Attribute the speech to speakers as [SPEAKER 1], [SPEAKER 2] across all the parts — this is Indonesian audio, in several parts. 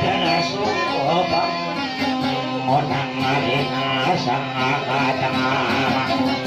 [SPEAKER 1] chana sopa Onang arena sangakatama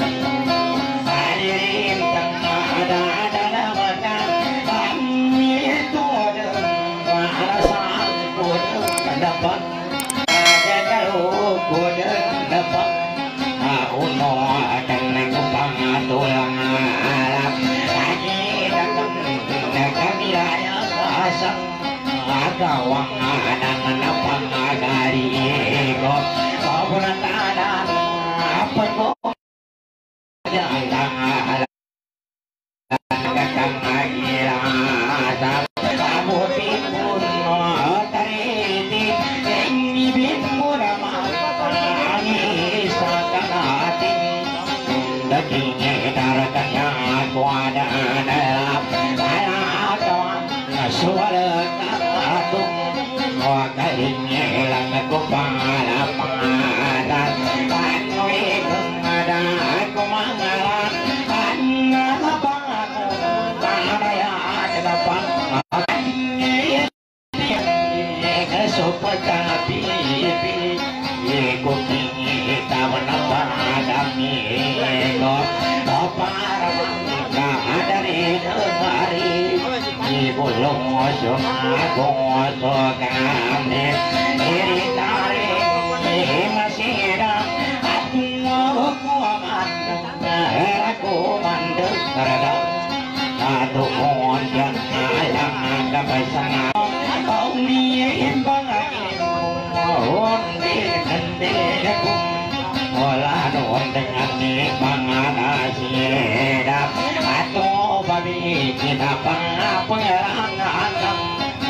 [SPEAKER 1] Kita pengapa yang akan datang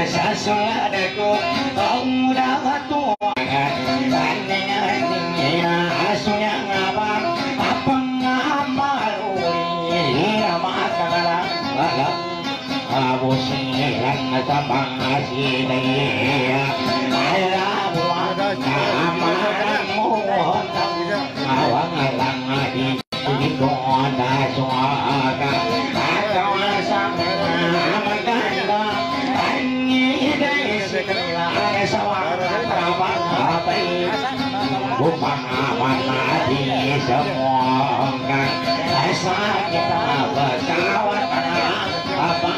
[SPEAKER 1] apa ni pangasina atau anor di tina mereka ani tina tua pinasa tanyego kau iposan masa suladaku kau dah tua aning aning asunya ngabang apa ngamal uli ramakala Abu silang sabang asinaya Alamu amaramu Awang bayi Kumana mana di semua Esa kita berkawan Apa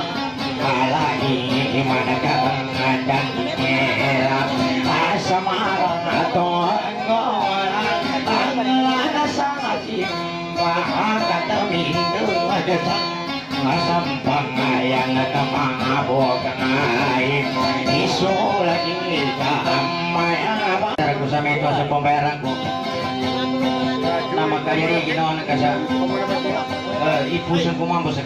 [SPEAKER 1] Malah ini mana kabar dan nyerap Semarang atau ngorak Tangan sangat Wah kata minum ada Masampang yang kamabok ay Ipusan ko mambo sa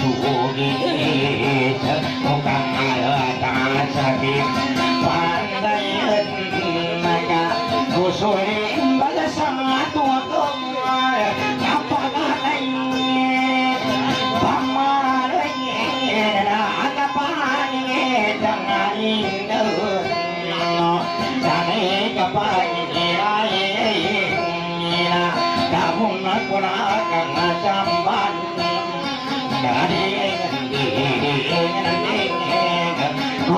[SPEAKER 1] Sugi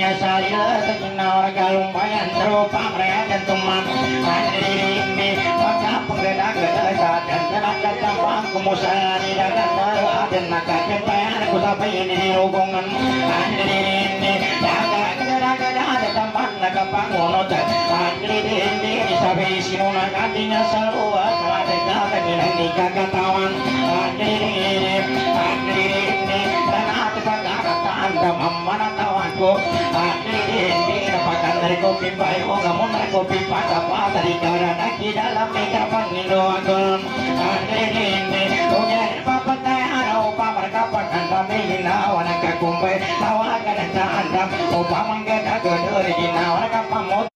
[SPEAKER 1] Hanya saya sejenar galumpayan terupa mereka tumam Andiri ini Maka penggeda gedesa Dan tenaga tambah kemusahan Tidak kenal Aden maka kempayan ku sampai ini hubungan Andiri ini Daga gedera Ada Ini ko kopi pai o ga mon kopi pa ka pa dari kara na ki dalam me ka pangino agon ane ne ne o ga pa pa ta ara o pa par ka pa kan da me na wa na ka kumbe na wa ka na ta anda o pa mang ka ka ga do na wa ka pa mo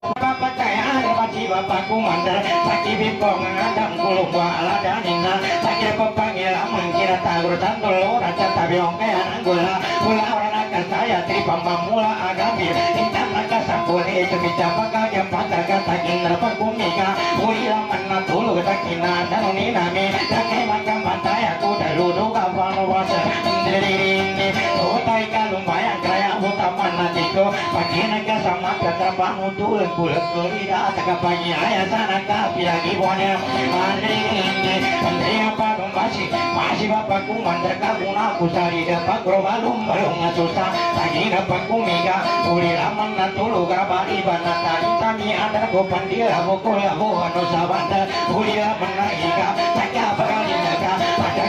[SPEAKER 1] Taki bapakku mandar Taki bipong ngadang kulung wala danina Taki pepanggila mengkira tagur tandul Raja tabi ongke ananggula Pula orang akan saya tripa mamula agamir Intan naga sampuli itu bicara kaya pacar kata kinder pagumika Ulila mana tulu kata kina danunina mi Taki maka mantai aku daludu kapan wasa. Pakinaka sama ayah sana kapi lagi Masih bapakku Kusari susah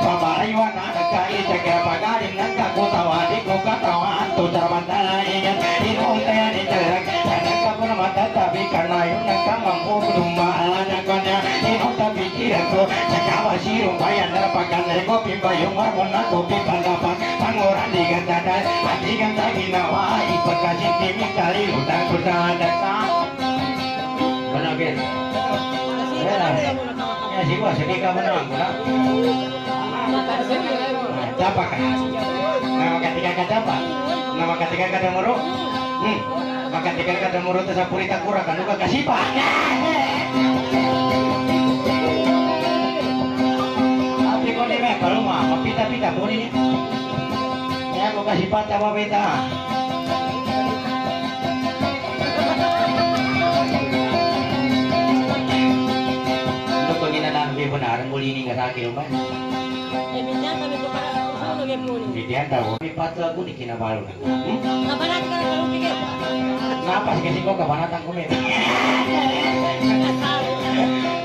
[SPEAKER 1] Pamariwan anaka Isakira pagarin Nangkaku tawadi ko katawa Anto sarabantala ingat Inong kaya ni Ko Pimbayong marmon ako Pipandapan Panguran di gandadan Ati ganda ginawa Ipagkasin timi kali Utang kursa datang Benar Ben? Ya sih gua sedih kamu nang gua. Siapa kan? Nama ketika kata apa? Nama ketika kata muru? Hmm. Maka ketika kata muru tu sapuri takura kan luka kasih pak. Pun ini. Ya kau kasih pak apa pita? Untuk penginaan lebih benar, muli ini nggak sakit lupa. Hindi tahu. May patla ko ni kinabalo na. Hmm? Napas kasi ko kabanatan ko may.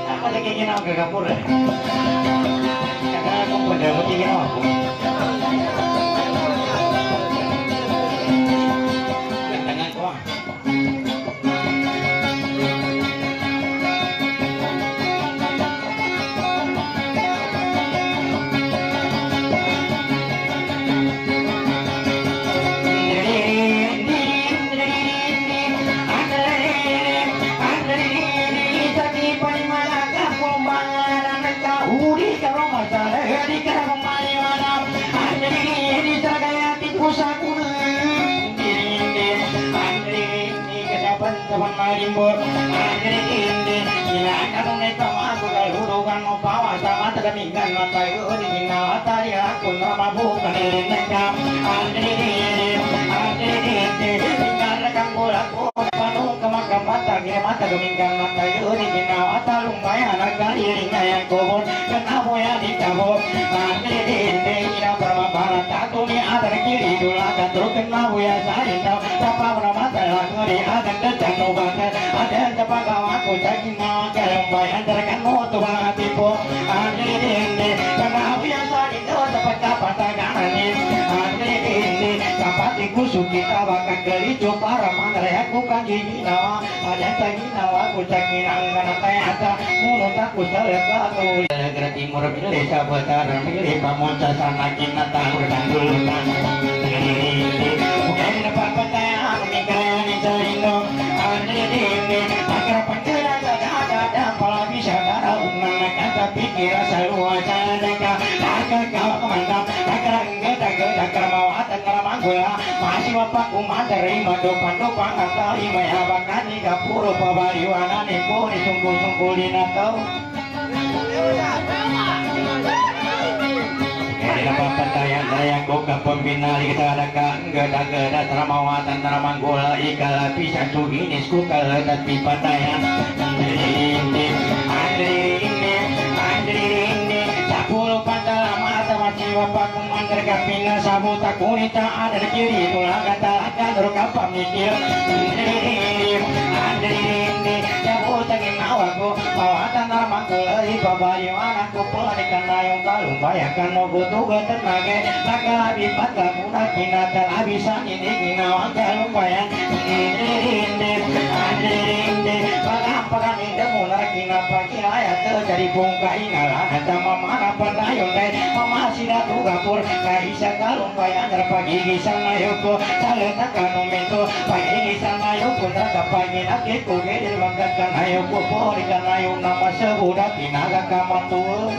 [SPEAKER 1] Apa lagi ginawa ka kapur eh. Kaya ako po dahil mo ginawa ko. Gantangan Kemakam mata Kira mata kemingkan Mata yuri gina Atalung bayan Agar iringnya yang kubur Kenapa ya dicabut Andri indi Ina permabara Tato ni adar kiri Dula katru kenapa ya Sarinda Tapa mata Languri akan datang nubangan Ada siapa kawanku Jadi nawa kelembay Antarakan moto hati po Andri indi Kenapa ya Sarinda Dapat kapan tangan nanggan Tayata Mulut aku seleka Tuh Negara timur Milih sabatar Milih pamonca Sana kinata Urdan dulutan Bukan dapat petayaan Mikirani selino Andri indi Agar penjara Dada Pala bisa darah Unang kata pikir Ada karamanggola Masih bapak umat Terima dopan dopan Kata ima ya Bakan Ika puro Pabariwana Nipo Nisungku-sungku Dinatau Patayan daya koka pembina gada gada teramawatan teramanggola ikala bisa tuginis kukala tapi patayan Andri ini bapak kumandar kapina sabu takunita ada kiri. Tulang kata akan terkapa mikir Andri tagin nawaku Pawatan teramanggola ibabayo anakku pelarikan nayong kalung bayangkan no butuh tenaga Nagalabi pagkamuna kinatan abisan ini ginawa kalung bayang Inde inde Pagampagan inde muna kinapakilaya Terjadi bongka ingalan Sama mana pendayon deh Mama sida tugapur Kaisa kalung bayang Terpagigisan mayoko Saletakan numento Pagigisan kapanginakikugidirwaggakan ayo kupuri kan ayo nama sebudak inaga kamatul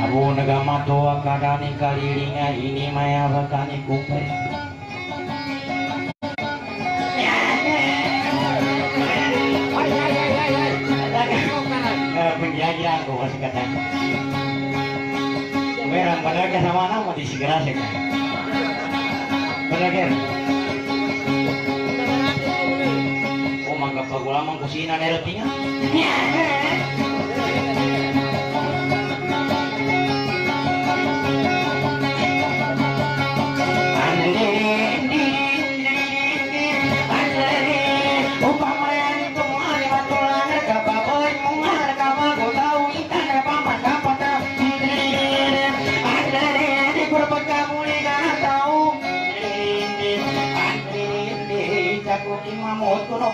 [SPEAKER 1] Abu negama tua kadani kalilinga ini maya bakani kupe Penjajaran aku masih kata Merah padahal ke sana nama di segera sekarang Bagaimana? Oh, manggap bago lamang kusina na.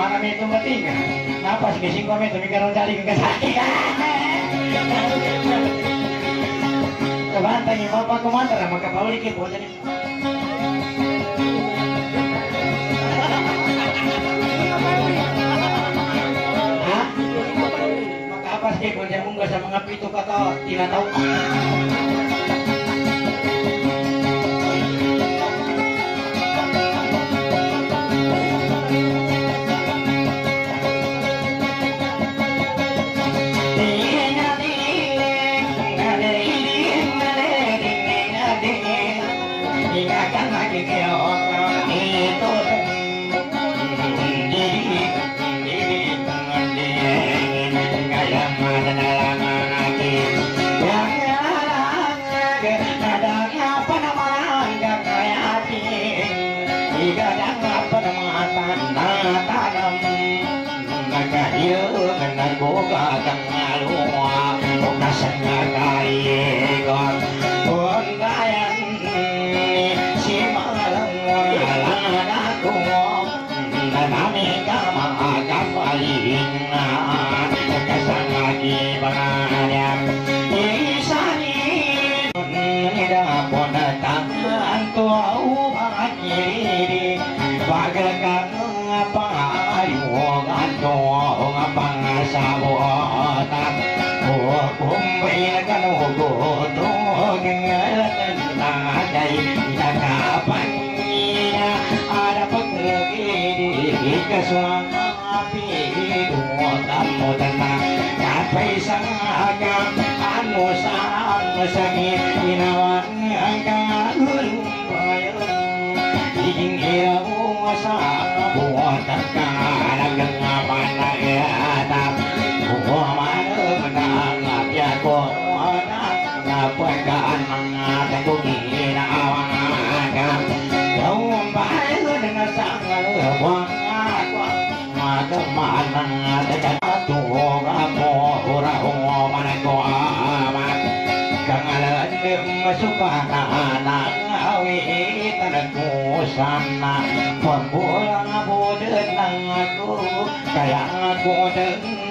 [SPEAKER 1] Malam itu penting, itu bising kami demi karun kali kekesakitan levanta y mi papá como anda, la maca Makapas kayo kung di mong kata, tidak tahu. Kau bulan aku denang aku, kayak aku denang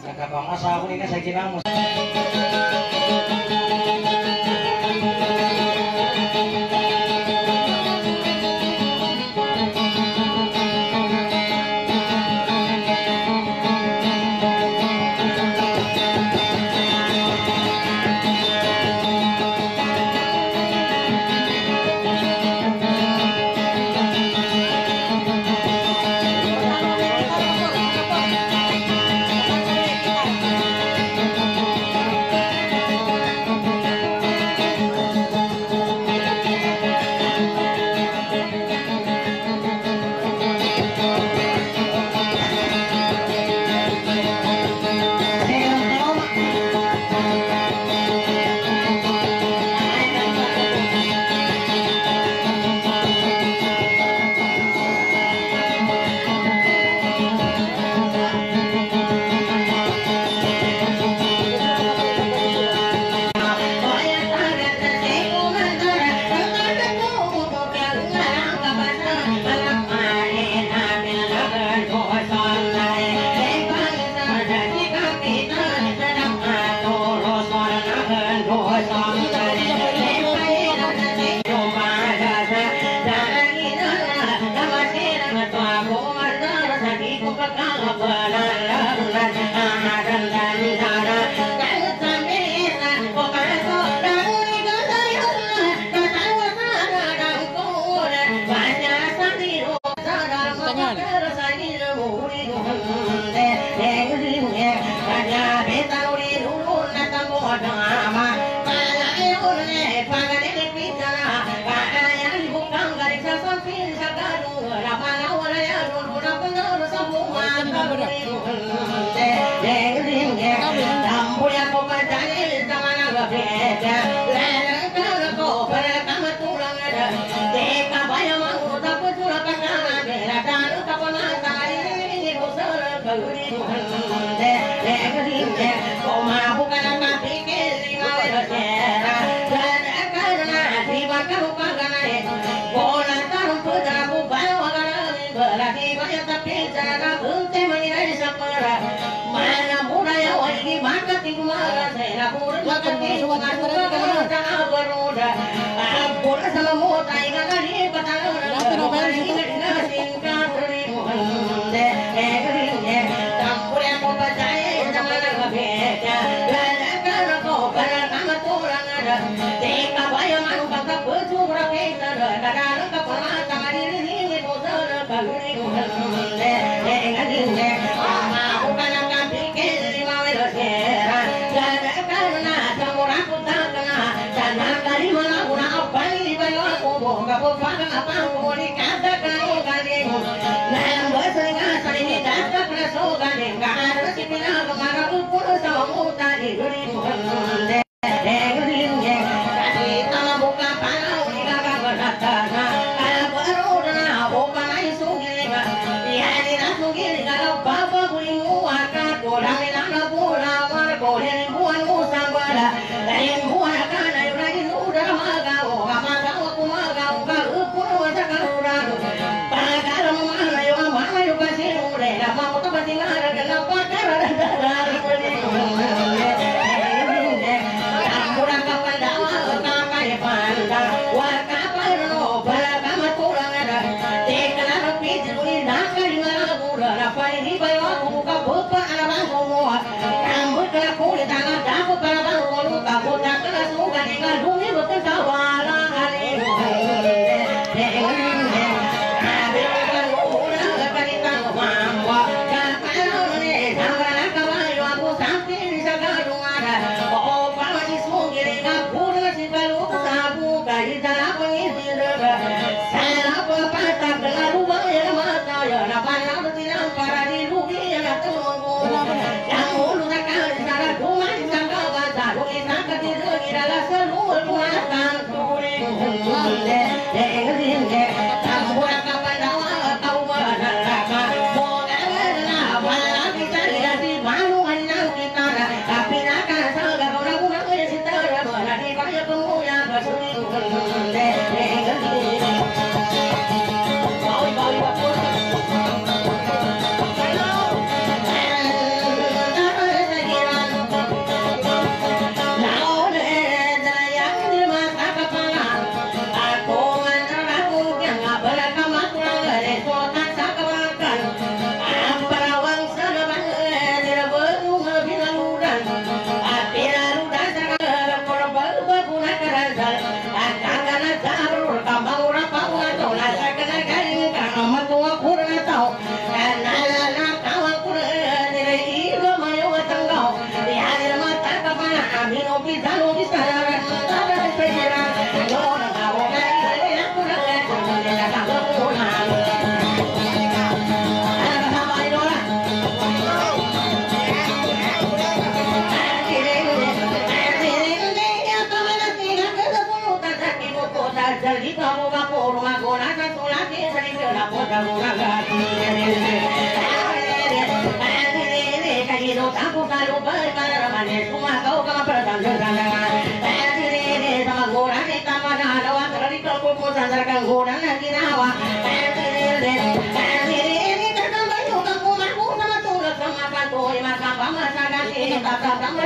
[SPEAKER 1] kang hadakan sa
[SPEAKER 2] babaw ka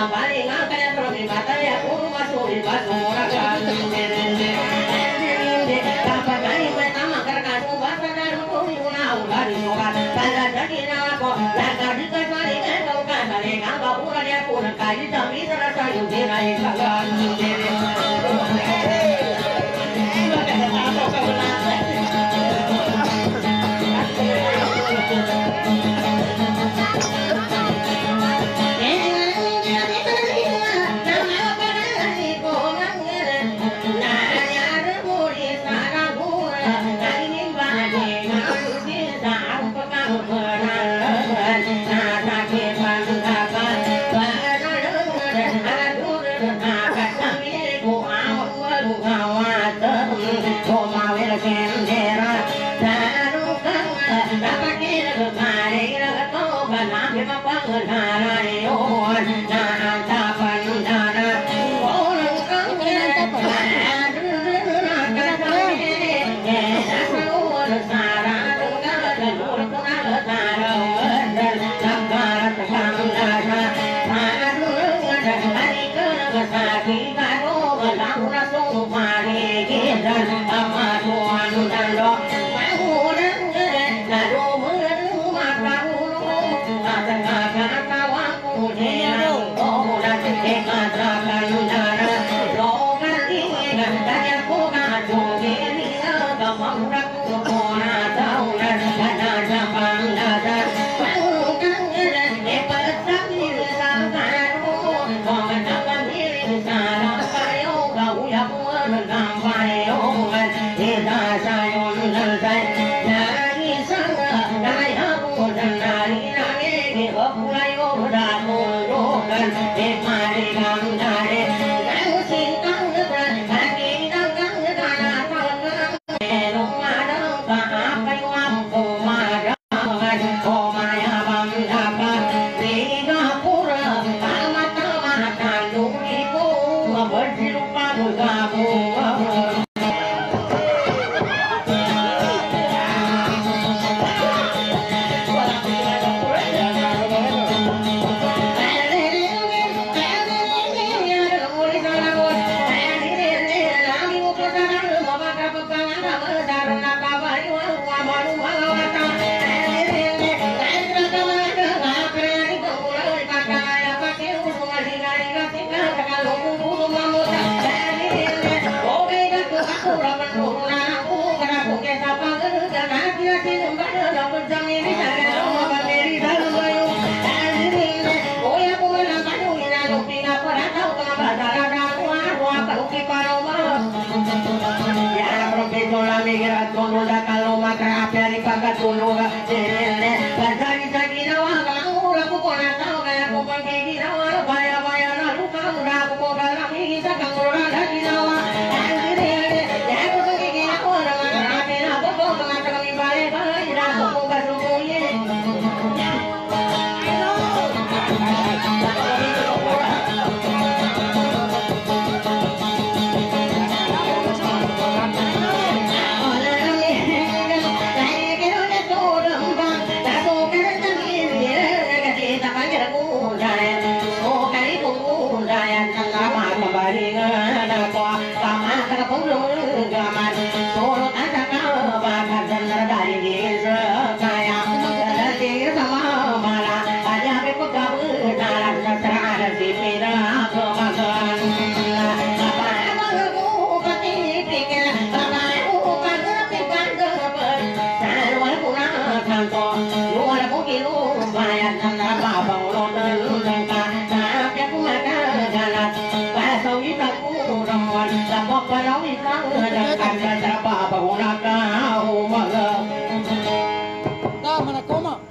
[SPEAKER 3] tambari makaya probi bataya kurma suri basura kandere Tapa dari metama kerkasu basadaru kuri
[SPEAKER 2] una ulari moga Pada jadi nako Laka dikasari
[SPEAKER 1] kekau kasari Nangka
[SPEAKER 2] pura dia pura kaji Tapi serasa yudhirai kagandere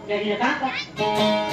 [SPEAKER 2] Thank you.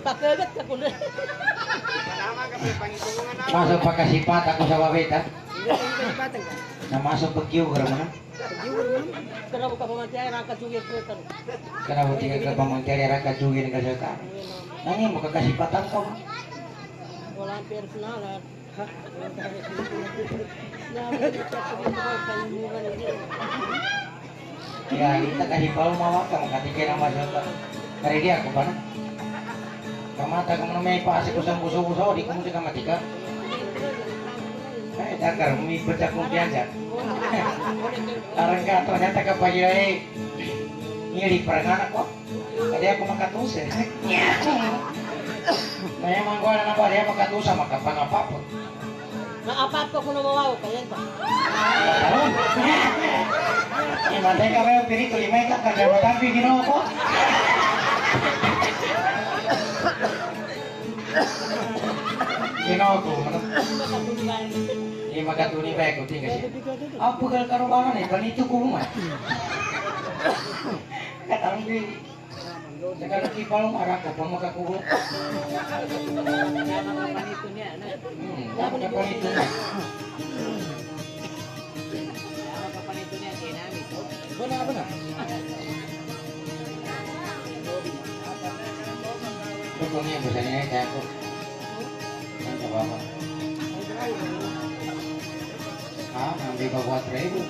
[SPEAKER 1] Pakagat ka kuno.
[SPEAKER 2] Masuk pakai sifat aku sa wawita.
[SPEAKER 1] Hindi ka patang ka.
[SPEAKER 2] Na masuk pagkiw ka naman.
[SPEAKER 1] Jiwur mo. Kana ko ka sugit ko kan.
[SPEAKER 2] Kana buti ka ka pamangkari raka jugin ka sa ka. Nani mo kakasipatan ka.
[SPEAKER 1] Wala ang personal ha. Na, kita ko dito ko kalimutan ni.
[SPEAKER 2] Ya, kita kasih pau mawak ka makatikay na masuk ka. Kari dia ako pa na. Kamata ka mo may paasi ko sa buso-buso, di ko mo ka matika. Eh, dakar, may pecah mo biasa. Arang ka, ternyata ka pa eh. Ngiri parang ko. Kadi ako makatusa. Kaya man ko na na ba, makatusa, makapangapapot.
[SPEAKER 1] Naapat ko kuno mawaw kaya ta.
[SPEAKER 2] Eh, matay ka kayo, pirito, limay ka, kaya matampi ginawa ko. Ginawa ko, ano? Hindi makatuni ba ako, tingin kasi. Ah, pugal karubanan eh, panito ko man.
[SPEAKER 4] datang di sekarang di Palung arah ke pemaka kubu.
[SPEAKER 2] Kaya mga panito niya?
[SPEAKER 4] Hmm, apa kapan itu? Nih biasanya aku. Kan ke bawah. Ah, nanti bawa
[SPEAKER 2] mami ko.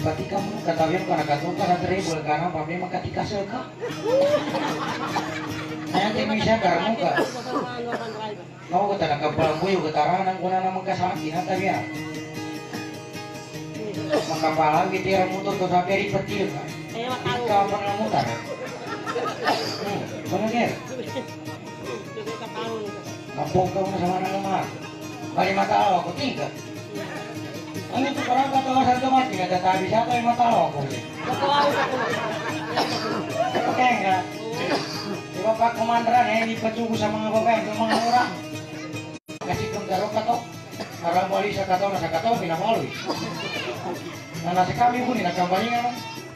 [SPEAKER 4] Pati kamu katawian karena katu karena ribu karena papi maka tikasel ka. Nanti bisa karena ka.
[SPEAKER 2] Kasamahan mo kan driver.
[SPEAKER 4] Mau kita nak kapal buyu ketaranan kuna naman kasaki na tabiya. Makapala gitu ya to sampai ribet dia Kampung kau na sama na naman. Bali matalo ako tiga. Ano ito parang katawasan ka mati ka tatabi siya kayo matalo ako.
[SPEAKER 2] Kakuha ko ko.
[SPEAKER 4] Kaya nga. Di ba pa kumandran eh, hindi patsugo sa mga babae, sa mga mura. Kasi kung garo ka to, para bali sa kato na sa kato, pinamaloy. Na nasa kami po ni nagkambalingan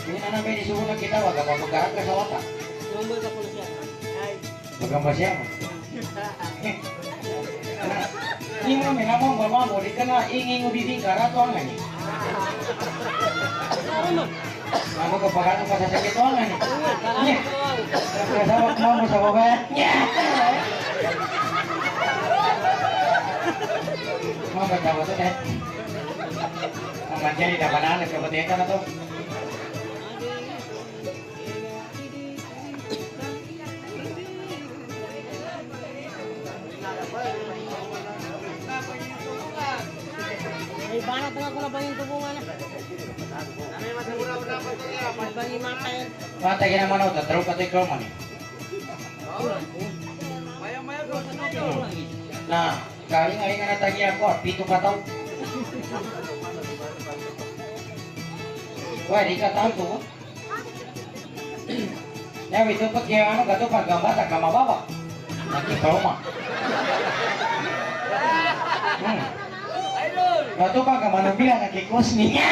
[SPEAKER 4] tinato. Hindi na namin isubo na kita, wag ka pagkakaan ka sa wata.
[SPEAKER 2] Number ka po siya. Ay.
[SPEAKER 4] Magkambay siya mo. Mama ka na ingin mo bibing ka, rato ang ngani.
[SPEAKER 2] Ano man?
[SPEAKER 4] Ano ka pagkano ka sa sakit ang ngani.
[SPEAKER 2] Kaya ko mawalo.
[SPEAKER 4] Kasama ko mo sa babae. Mga katawa to, eh. Ang manjari na banana, kapatid ka na
[SPEAKER 2] banat nga ko tubungan na. Ay, bangin matayin.
[SPEAKER 4] Mata gina man ako, tatraw ka tayo. Na, kali nga nga natagi ako, pito ka tao. Wah, di ka tao to. Ya, itu pag kaya ano, gato pag gambata ka mababa. Naki trauma. Hmm. Gato pa ka manubila, nakikos niya.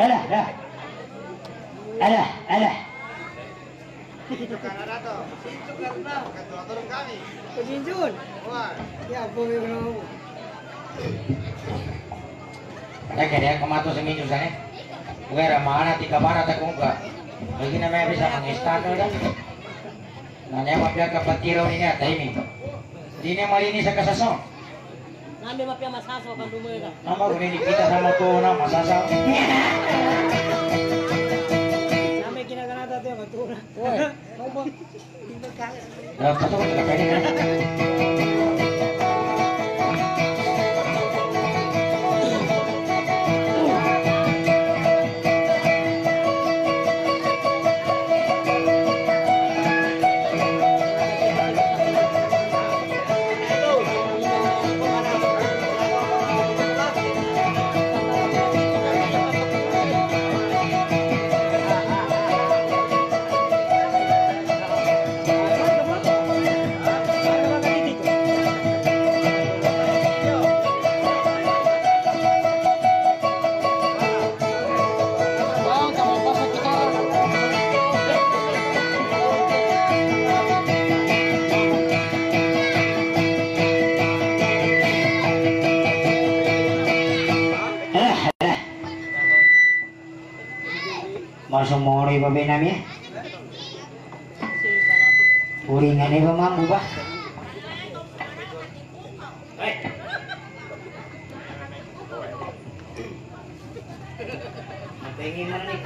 [SPEAKER 4] Alah, dah. Alah, alah.
[SPEAKER 2] Pajinjun. Ya, boleh kenal.
[SPEAKER 4] Ya kaya kamato sa minyo sana. Bukan ramana tiga para tak kungka. Lagi na may bisa mangistano dah. Nanya mapya kapatiro niya timing. Di niya malinis sa kasaso.
[SPEAKER 2] Nami mapya masaso kan dumoy ka.
[SPEAKER 4] Nama kunin kita sama tuh na masasaw.
[SPEAKER 2] Nami kinaganata tayo matura.
[SPEAKER 4] Woy.
[SPEAKER 2] Opo.
[SPEAKER 4] Dapat ko talaga pwede na. Alah, Namin?
[SPEAKER 2] Si Banato.
[SPEAKER 4] Uringan ni ba mambo ba? Pengen mana.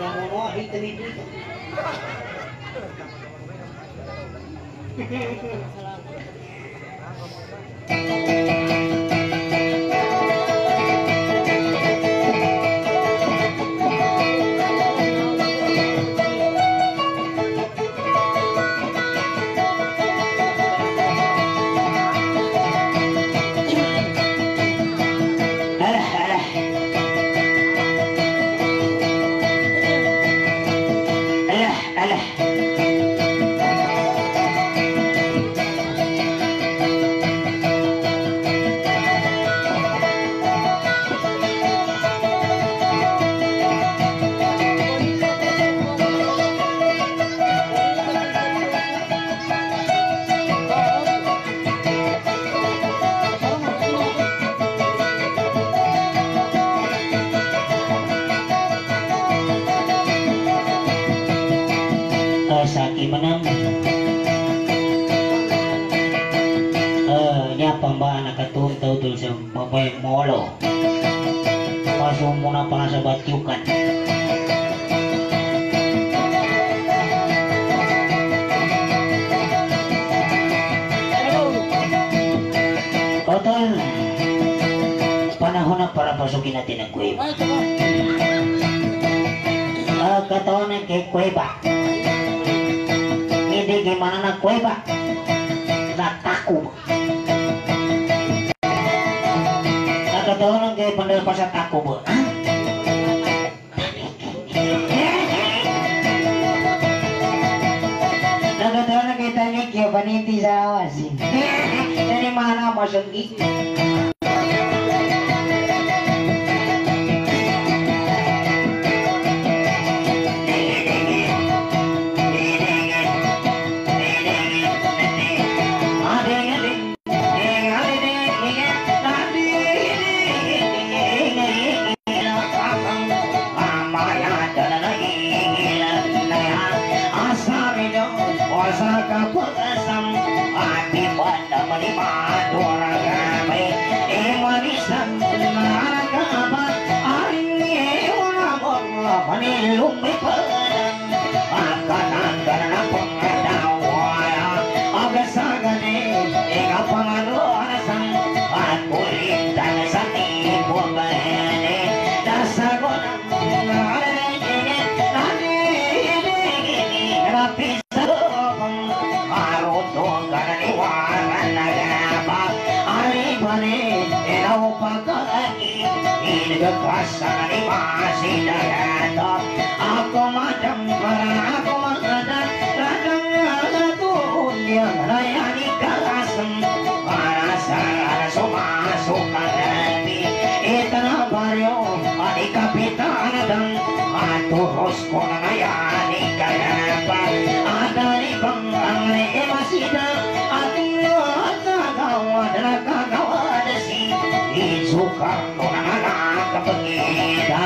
[SPEAKER 1] Nagagawa na si Isukar mo na nakakapagida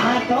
[SPEAKER 1] ato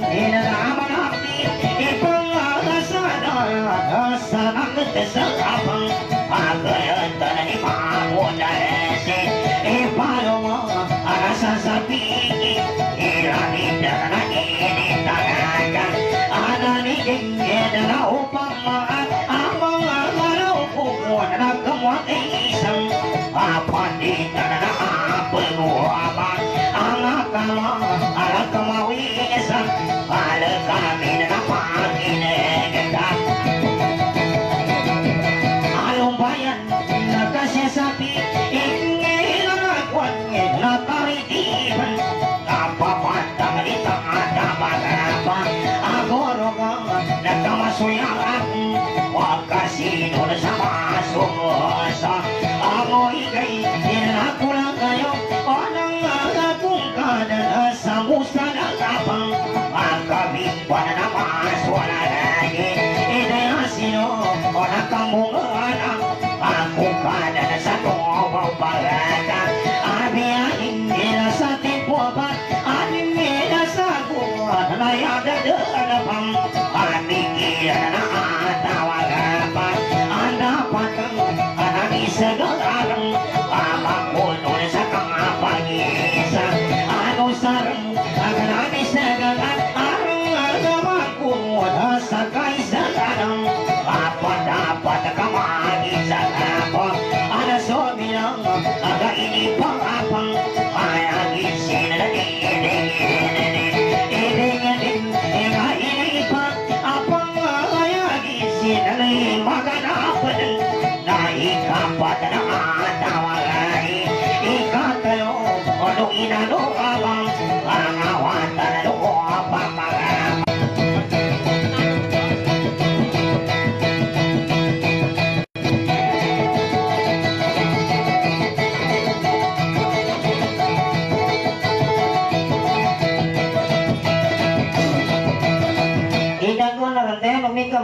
[SPEAKER 1] Ram कृपा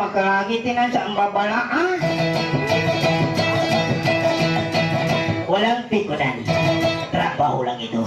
[SPEAKER 1] makakangitinan sa ang babalaan. Walang pikunan. Trabaho lang ito.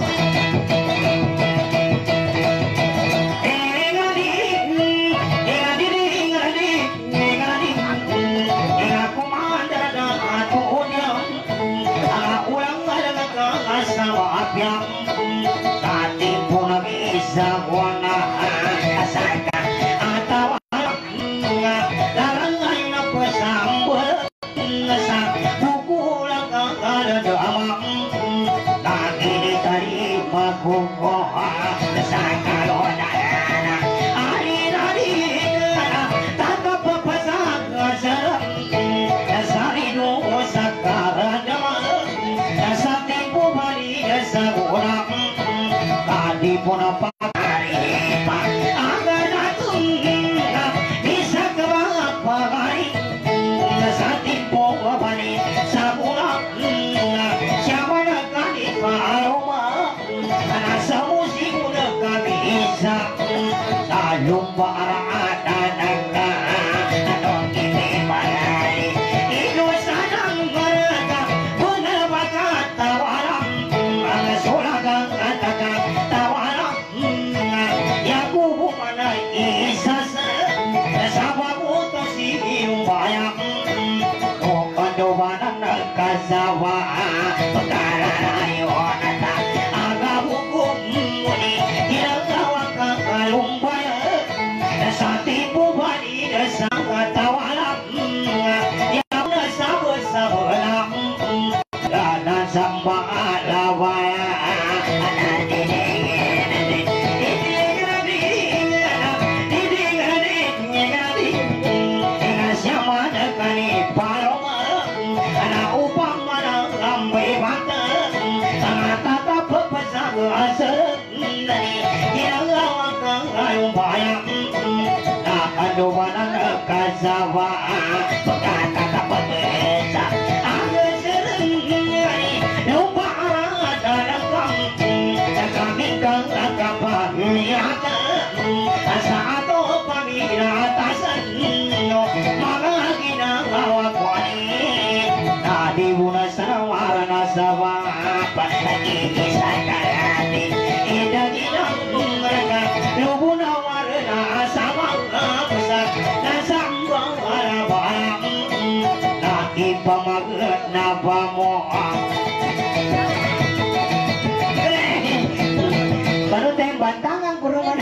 [SPEAKER 1] Batangang kurungan.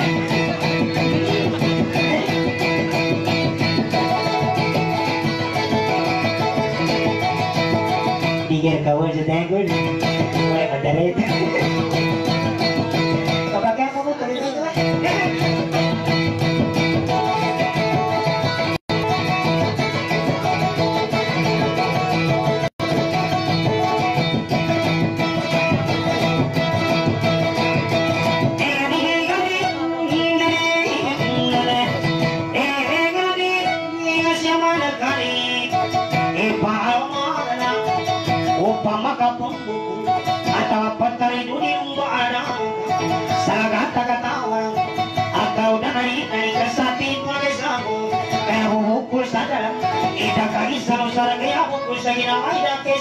[SPEAKER 1] Tigil ka mo sa dagod. May madalit.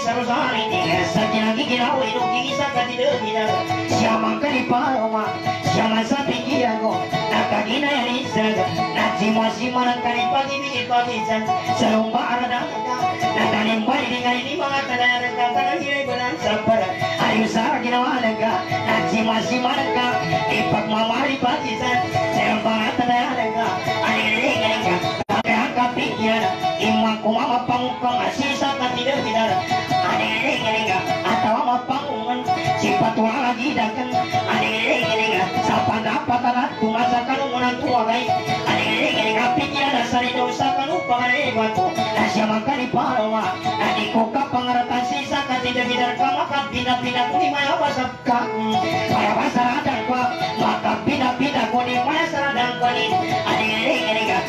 [SPEAKER 1] sarasani sajagi ginao inugisa katilodina siamangkani paroma siamasapigiago nakagina yanisaga nasimasimanangkani pagibigipagisa sarumba aradanga ginawalaga nasimasimananga ipagmamari pagisan sarumba aradanga tiara Imam kumama pangpang saka tidak tidara Aneh-aneh ngelinga atau ama pangungan Sifat wala gidakan Aneh-aneh ngelinga Sapa dapat anak tumasakan umunan tua baik Aneh-aneh ngelinga pikiran asari dosakan upahan ebatu Nasya makani parawa Nadi koka pangaratan sisa katidak tidara Kamakan pindah-pindah kunimaya wasapkan Para basar ada ku Maka pindah-pindah kunimaya ku kuanin Aneh-aneh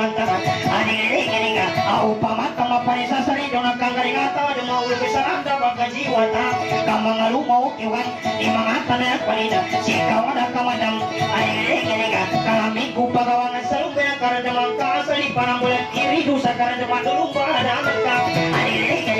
[SPEAKER 1] mantap. Aning-aning au ah, pamata maparisa sari dona kangaringata de maul besaranda bakaji wata kamangalu mau kewan di mangata na palida. Si kawada kamadam aning-aning kami ku pagawan sarumbena karada mangka asali panambulan iri dusa karada mandulu pada anak aning-aning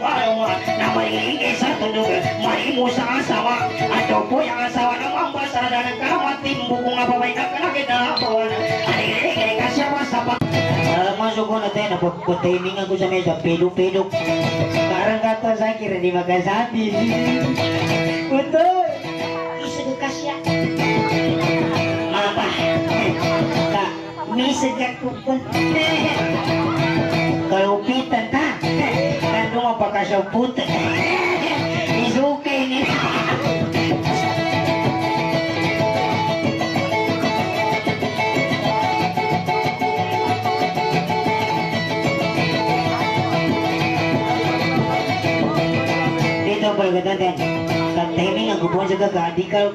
[SPEAKER 1] warwa na mai satu duga mai musa asawa atau yang asawa na mamba sadana karamatin bukung apa baik kena kita bawana hari ini kasih apa sapa masuk ko natin napagputimingan ko sa mesa pedok-pedok parang kata sa akin hindi magkasabi utoy isag ka siya mapa ka misag ka kukunti kalupitan mo pa ka sa puta. Isukay ni. Dito yung ganda Sa timing ang gubuhan sa gaga, di ka.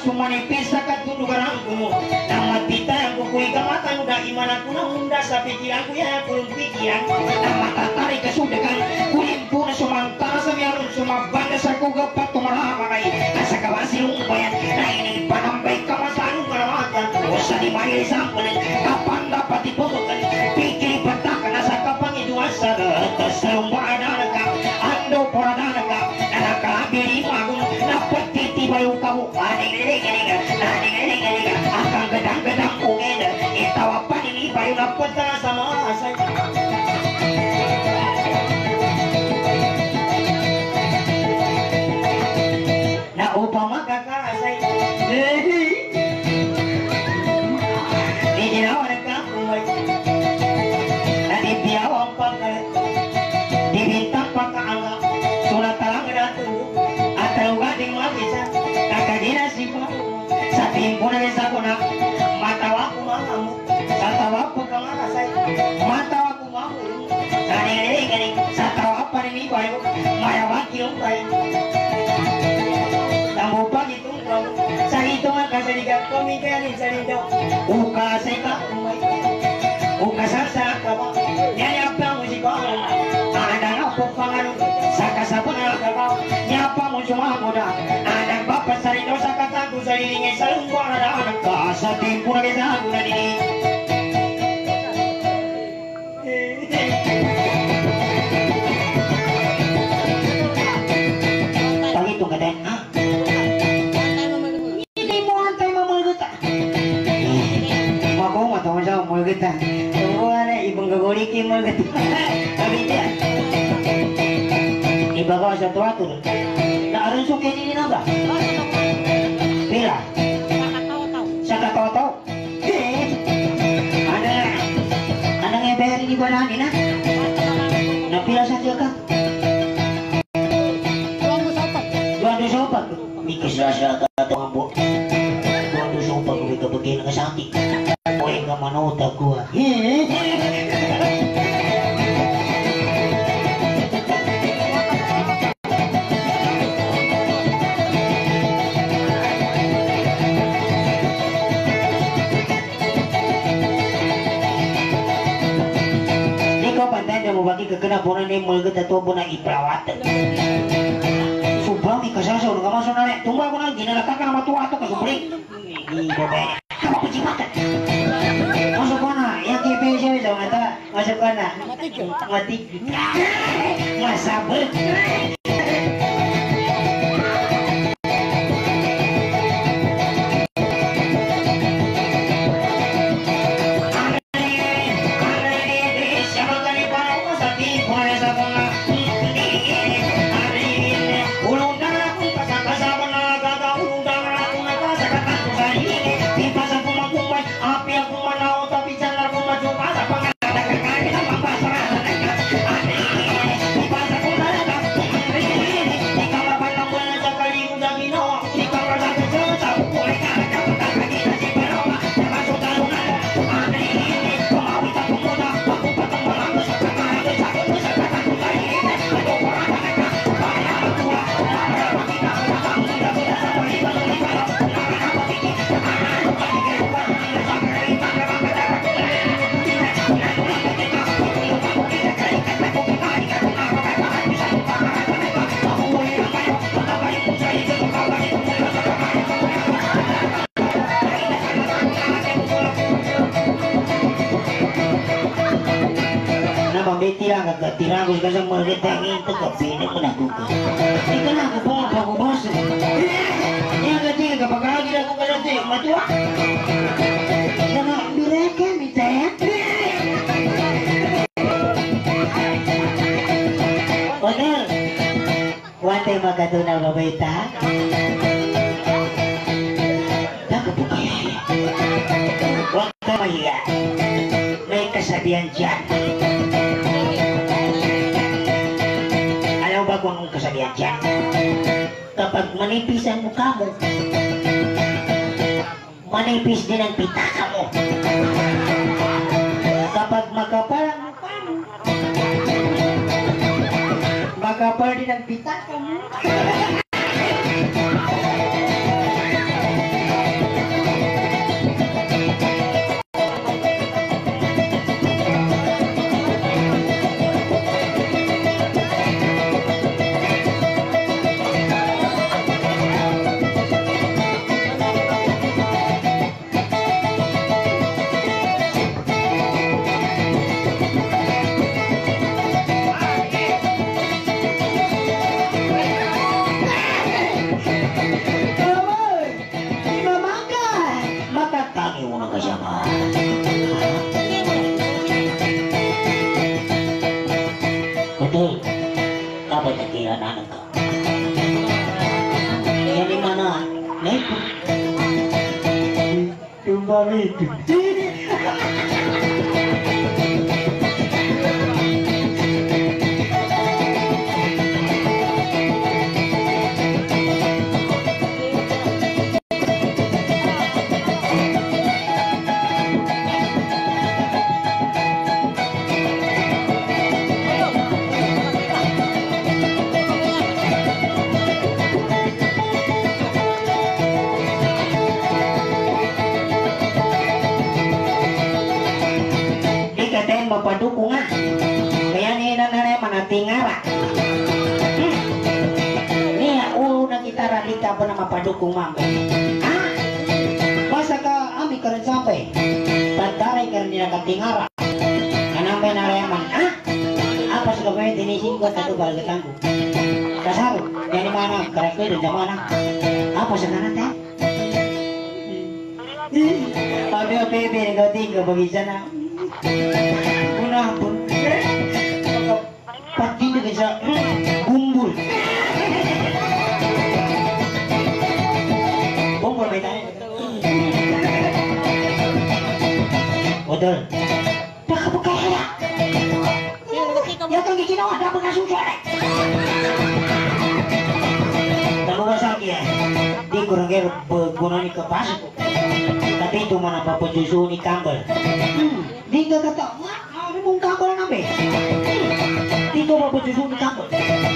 [SPEAKER 1] Nahanang baso manipis na katudugaran ko Na matita ang kukuy kamatan Uda imana ko na hunda sa Yan kulong pikiran Na matatari kasudagan Kulim po na sumantara sa miyaron Sumabanda sa kugapat Tumaramakay Nasa kawasilong bayan Na inipanambay kamasanong karamatan O sa limay sampulan Kapan dapat iputukan Pikiri patakan Nasa kapangiduan sa Atas sa lumbaan ka Ando por ka Na nakabili magung Napagtitibay yung kamu pa nilibay yung napunta sa ko ka makasay Matawa ko mga mo Sa niligaling Sa tawa pa rin ibayo Mayawag yung kayo Tamo pa itong kaw Sa ito nga kasaligan Kumikanin sa nito Ukasay ka umay Ukasasa ka ba Nyayapa mo Sa sa Tuwa na ibang gaguliki mulgot. Sabi niya. Iba ka sa tuwa to. Naaron so kaya nila ba? Pila? Sa kataw-taw? Eh. Ano na? Ano nga bayari ni Balani na? Matatangi mo na kasama. Betul. Dapat kira nanan ka. Yan di mana? Nek. Tumbang itu. Kita radika pa na mapadukung mambe. Ah, basta ka ami ka rin sampai. Pagdaray ka rin nila katingara. Kanang may narayaman. Ah, apa sa gawin dinisin ko tato balagatan ko. Kasaro, yan ni mana karakter din mana. Apa sa kanan tayo? Sabi ko, bebe, nagating ka, bagisa na. Una Odol. Baka po kaya. Yan kang ginawa, dapat na susunod. Tago sa akin eh. Di kayo guna ni ko. Tapi itu mana bapak susu ni. Hmm, di ka kata, wah, ano mong kambal na be? Hmm, dito bapak susu ni.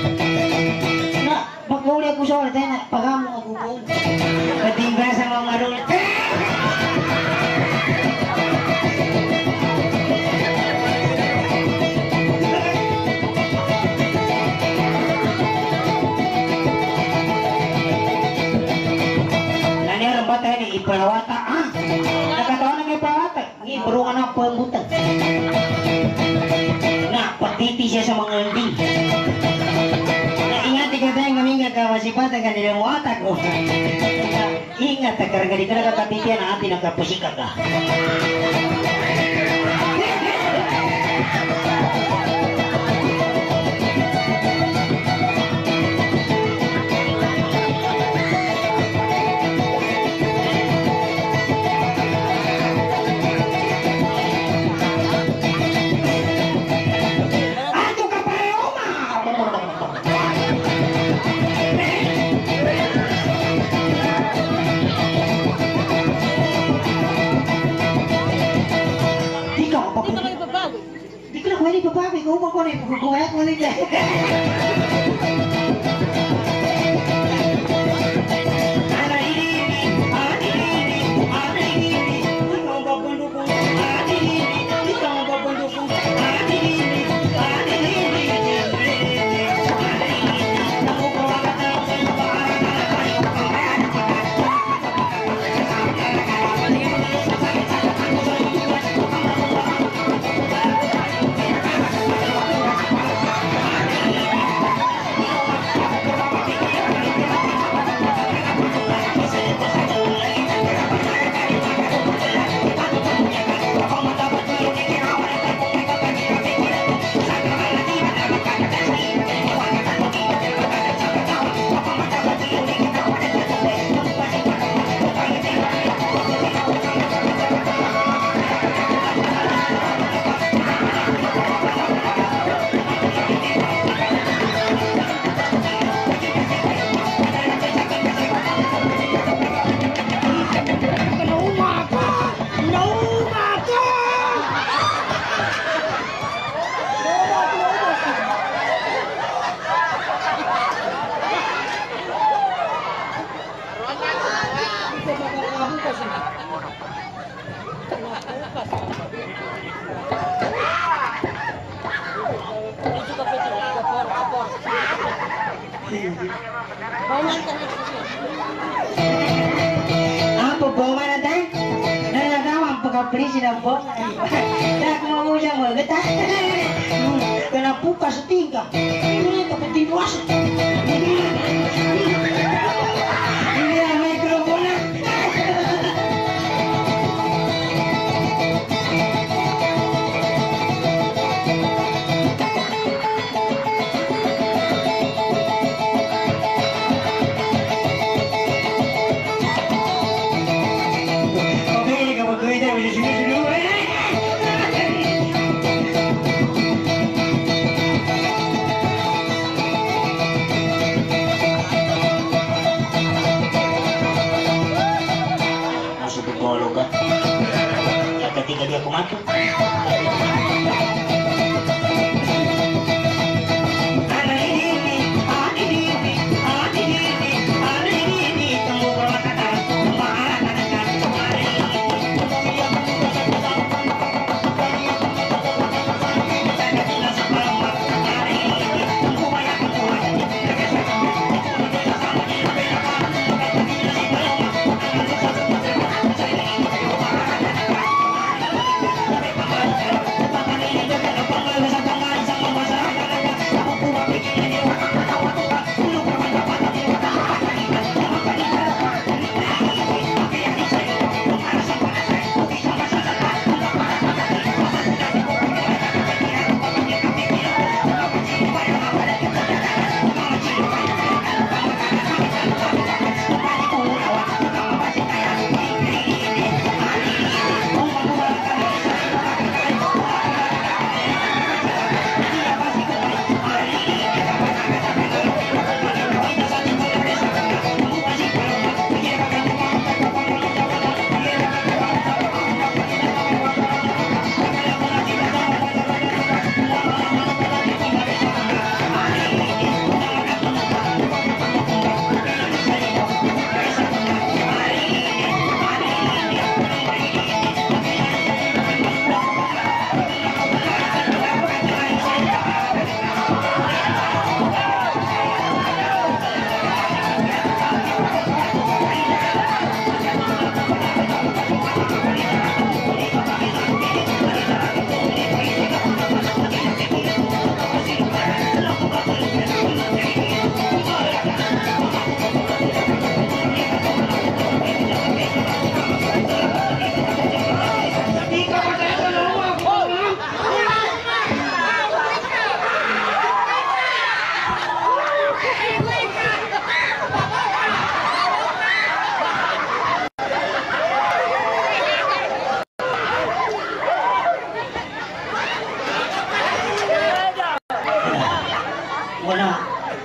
[SPEAKER 1] Ingat ka karang ganito na kakatitian na atin ang kapusika ka. Ato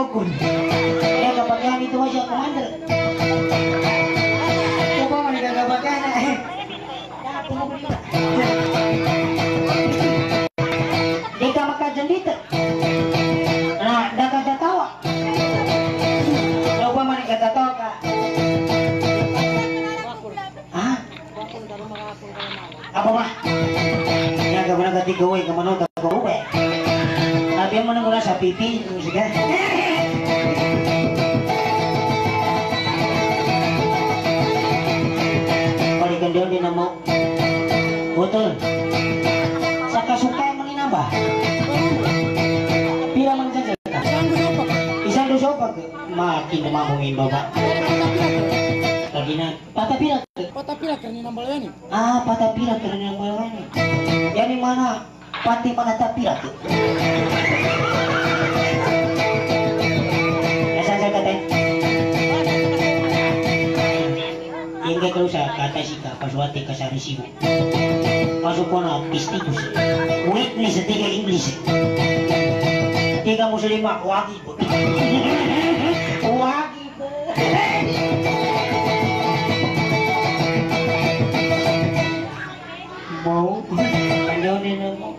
[SPEAKER 1] na
[SPEAKER 5] na
[SPEAKER 1] mo ko. Kaya kapag yan ito siya, commander. Ito pa man kapag yan eh. Mo na muna sa pipi. Sige. Balikan dia din mo. Betul. Sa kasukaan mo ni ba? Pila man sa ka?
[SPEAKER 5] Saan gusto pa?
[SPEAKER 1] Isang doso pag makin mamungin baba. Lagi na patapila.
[SPEAKER 5] Patapila ka ni nambal yan eh.
[SPEAKER 1] Ah, yang. Yani mana pati mana tu? Nasa Masuk ko na testigos. Witness sa tiga English. Ti tiga muslimah wajib wajib mau? Kanyonin mo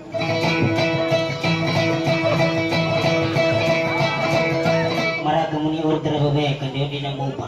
[SPEAKER 1] maraga mo ni order na mo pa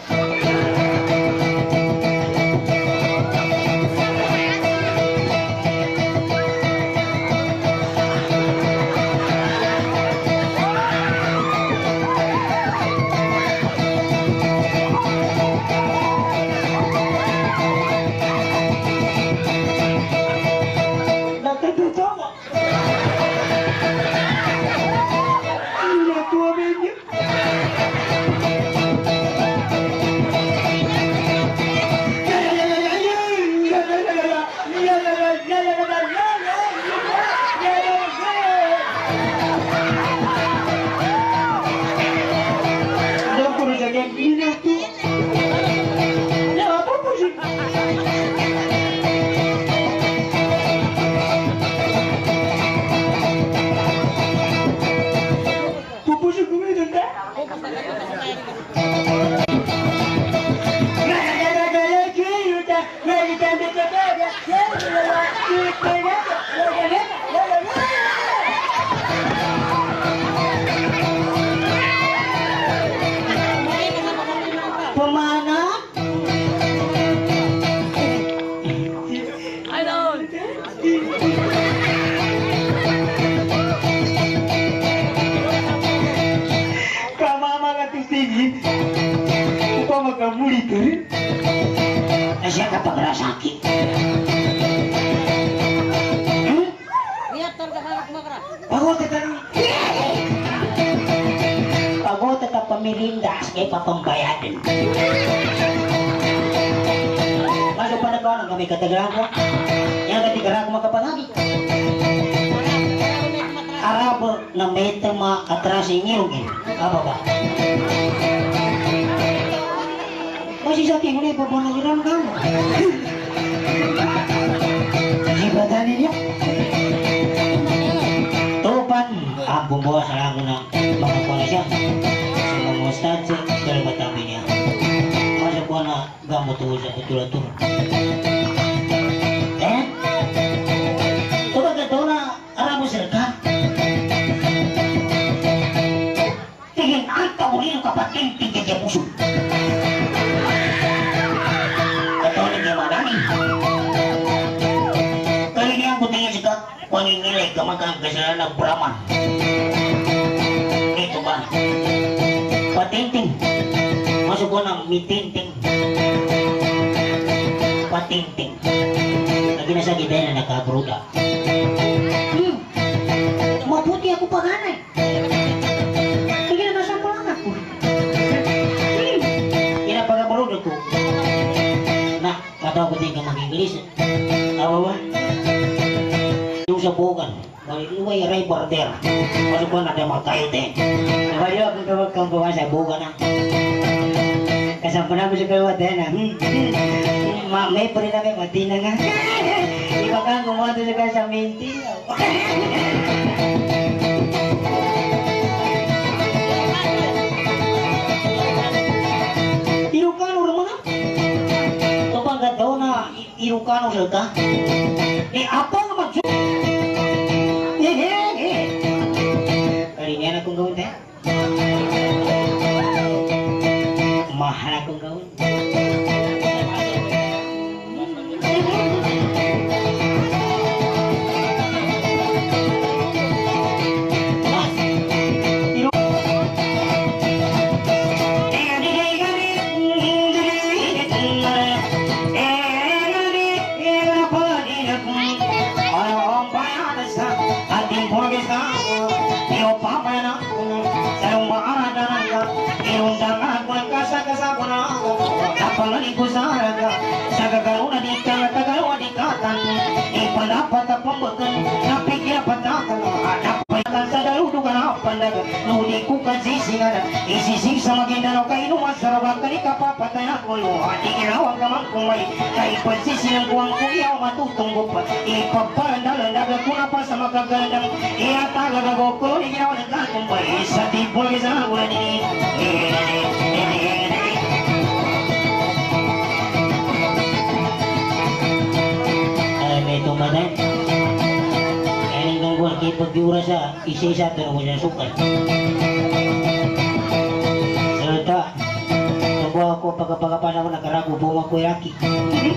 [SPEAKER 1] Pagrasaki. Hmm?
[SPEAKER 2] Lihat tergerak makra.
[SPEAKER 1] Pagod ka rin. Pagod ka pamilindas kay papambayanin. Masuk pa na ko, nang kami katagalan ko. Yan katigaran ko makapanabi. Arabo na may tema atrasing ngirugin. Apa ba? Masih sa tingin ulit, papanasiran ka mo. Sibatan niya. Tupan, ang bumbawa sa lago ng mga konesya. Sa mga ustadse, dari matabi niya. Masuk ko na gamot tuwa sa betul-betul. Kamakang kasalanan ng Brahman. Ito ba? Patinting. Masuk ko ng mitinting. Patinting. Lagi na sa gitna na nakabruda. Hmm. Mabuti ako na lang ako. Hmm. Kinapagabaruda ko. Na, kataw ko din ka mag-Ingles. Awa ba? Yung sa bukan. Balik luway ray border. Masuk ko na. Nabayo akong kawag kang buwan sa bukan na. Namin sa kawad din may pa rin mati na nga. Iba kang gumawa doon sa Ilocano siya ka. Eh, apa nga mag Eh, eh, eh. Kalinya na kong gawin. Pandaga Nuli ko ka sisingan Isisig sa magindanao Kainuman sa rabang Kani kapapatay ako luha Di ginawang kamang kumay Kay pagsisinan ko ang kuyaw Matutunggo pa Ipaparandalan Daga ko na pa sa makagandang Iatalaga ko ko Di ginawa nagkatumbay Sa tipol sa ulan ini ay may tumanan kaya pagdiura sa isa-isa ito mo siya sukal salata nabuha ko pagkapagapan ako nakarago bumang ko yaki hmm.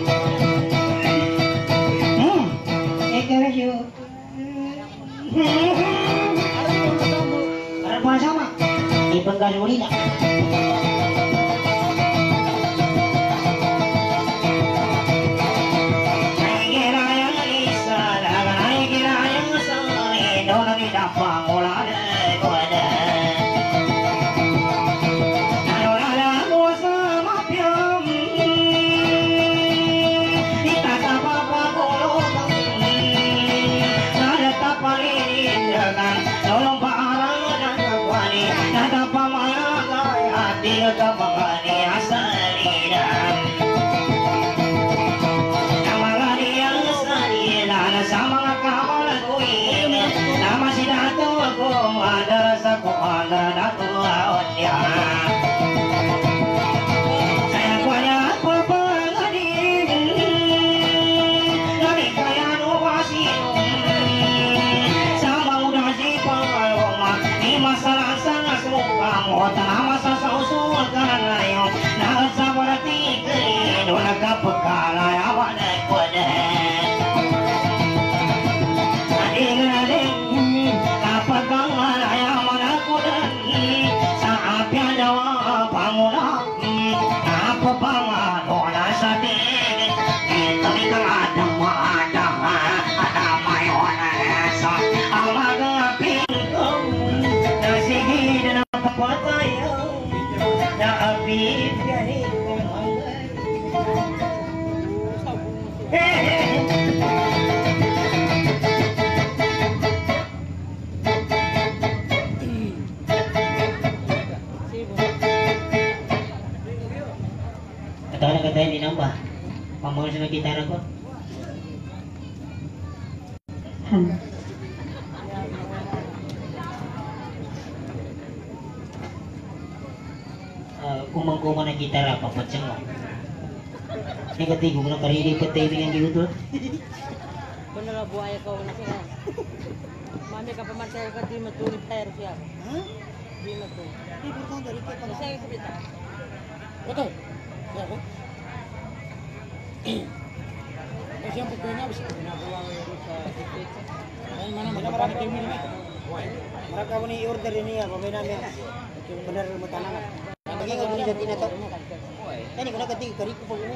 [SPEAKER 1] Eh kaya siya Para pa sama? Ibang gasolina Gitara ko. Ah, na gitara, papatsang mo. Negatibo mo na karili pa
[SPEAKER 2] ka na siya. Mami ka pamatay ka, di matulog tayo siya. Ha? Di matulog. Di pa. Kasi sa bita. Betul. Ya, ko. Kasi ang pagkanya, bisa ginagawa ko yun sa titik. Ay,
[SPEAKER 6] Mereka ini order ini ya, pemain namin. Benar tinato. Ini ko na kati kari ko pag